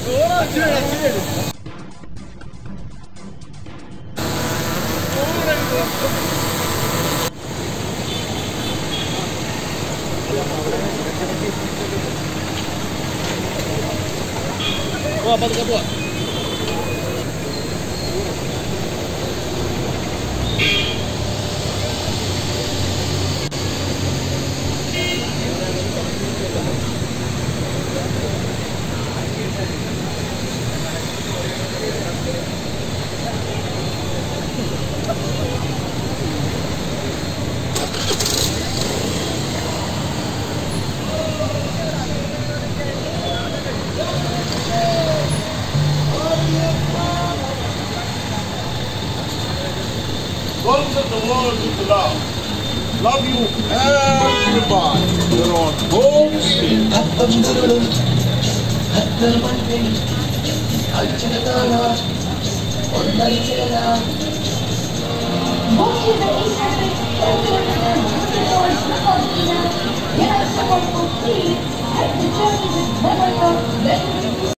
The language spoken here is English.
Buat, buat, buat. പോവാ Welcome the world with love. Love you everybody. You're on street. Bądźcie zainteresowani, jak są chwili, jak the journey is never done,